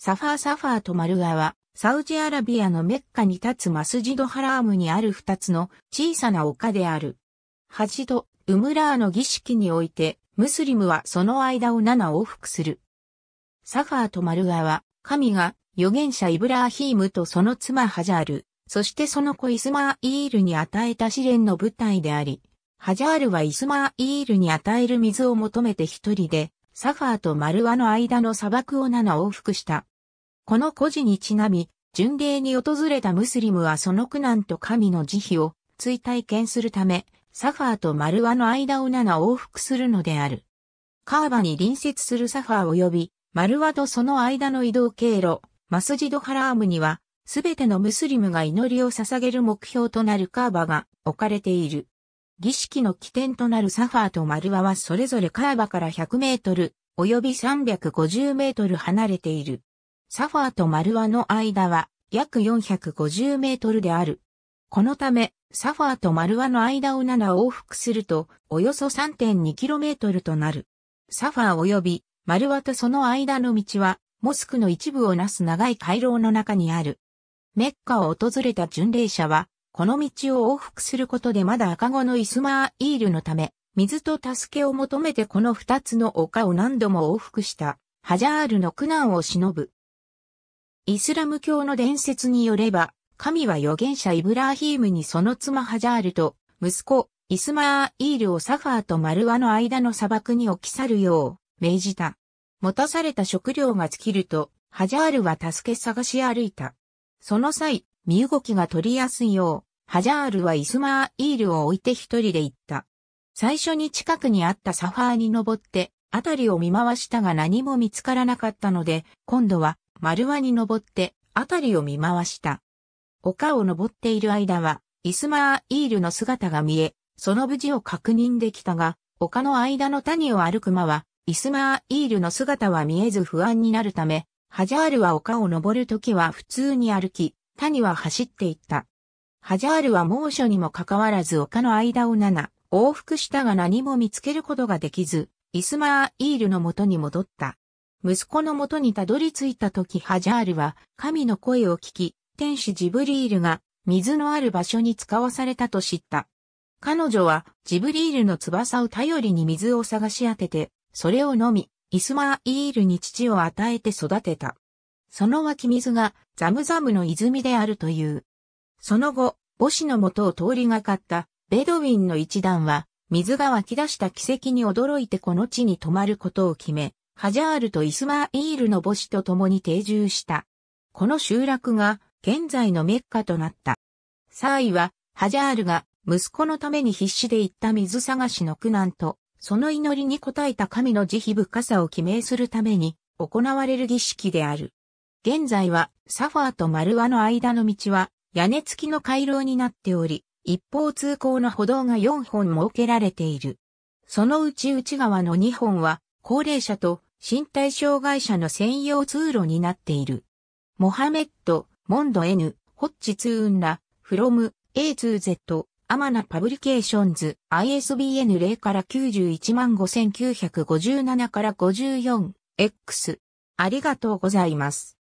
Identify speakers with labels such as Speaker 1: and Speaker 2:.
Speaker 1: サファーサファーとマルアは、サウジアラビアのメッカに立つマスジドハラームにある二つの小さな丘である。ハジド、ウムラーの儀式において、ムスリムはその間を7往復する。サファーとマルアは、神が預言者イブラーヒームとその妻ハジャール、そしてその子イスマーイールに与えた試練の舞台であり、ハジャールはイスマーイールに与える水を求めて一人で、サファーとマルワの間の砂漠を7往復した。この故事にちなみ、巡礼に訪れたムスリムはその苦難と神の慈悲を追体験するため、サファーとマルワの間を7往復するのである。カーバに隣接するサファー及び、マルワとその間の移動経路、マスジドハラームには、すべてのムスリムが祈りを捧げる目標となるカーバが置かれている。儀式の起点となるサファーとマルワはそれぞれカーバから100メートル、及び350メートル離れている。サファーとマルワの間は約450メートルである。このため、サファーとマルワの間を7往復すると、およそ 3.2km となる。サファー及びマルワとその間の道は、モスクの一部をなす長い回廊の中にある。メッカを訪れた巡礼者は、この道を往復することでまだ赤子のイスマーイールのため、水と助けを求めてこの二つの丘を何度も往復した、ハジャールの苦難を忍ぶ。イスラム教の伝説によれば、神は預言者イブラーヒームにその妻ハジャールと、息子、イスマーイールをサファーとマルワの間の砂漠に置き去るよう命じた。持たされた食料が尽きると、ハジャールは助け探し歩いた。その際、身動きが取りやすいよう、ハジャールはイスマーイールを置いて一人で行った。最初に近くにあったサファーに登って、あたりを見回したが何も見つからなかったので、今度は、マルワに登って、あたりを見回した。丘を登っている間は、イスマーイールの姿が見え、その無事を確認できたが、丘の間の谷を歩く馬は、イスマーイールの姿は見えず不安になるため、ハジャールは丘を登るときは普通に歩き、谷は走っていった。ハジャールは猛暑にもかかわらず丘の間を7、往復したが何も見つけることができず、イスマーイールの元に戻った。息子の元にたどり着いたときハジャールは神の声を聞き、天使ジブリールが水のある場所に使わされたと知った。彼女はジブリールの翼を頼りに水を探し当てて、それを飲み、イスマーイールに父を与えて育てた。その湧き水がザムザムの泉であるという。その後、母子の元を通りがかったベドウィンの一団は、水が湧き出した奇跡に驚いてこの地に泊まることを決め、ハジャールとイスマーイールの母子と共に定住した。この集落が現在のメッカとなった。サーイは、ハジャールが息子のために必死で行った水探しの苦難と、その祈りに応えた神の慈悲深さを記名するために行われる儀式である。現在はサファーとマルワの間の道は屋根付きの回廊になっており、一方通行の歩道が4本設けられている。そのうち内側の2本は高齢者と身体障害者の専用通路になっている。モハメット、モンド N、ホッチツーンラ、フロム、A2Z、アマナパブリケーションズ ISBN 0から915,957から 54X ありがとうございます。